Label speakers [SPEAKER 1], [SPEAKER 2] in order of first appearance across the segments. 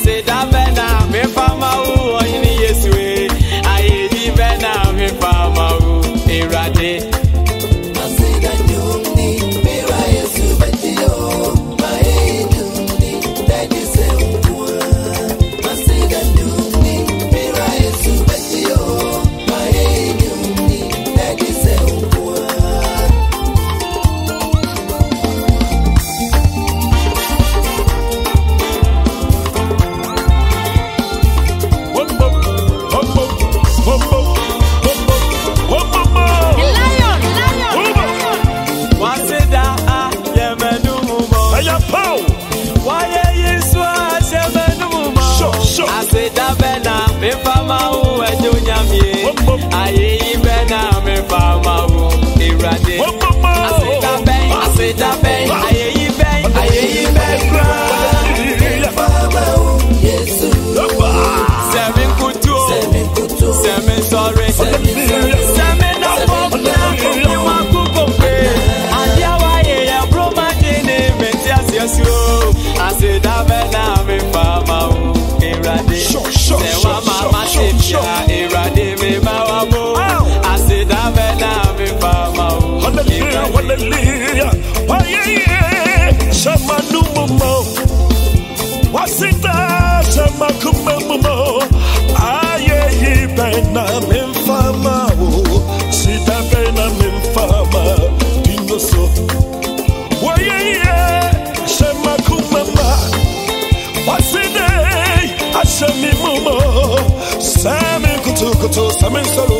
[SPEAKER 1] say that. Hey.
[SPEAKER 2] wasindacha makumamumo ayeyipena mimfama sitapena mimfama dinyoso wayeye shemakumama wasinde ashemimumo semikutukutu seminsolu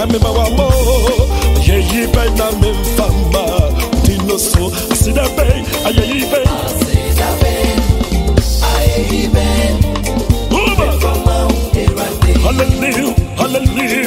[SPEAKER 2] na me mawamo yeyi be na me mfamba utino so asida be ayeyi be asida be Hallelujah, hallelujah.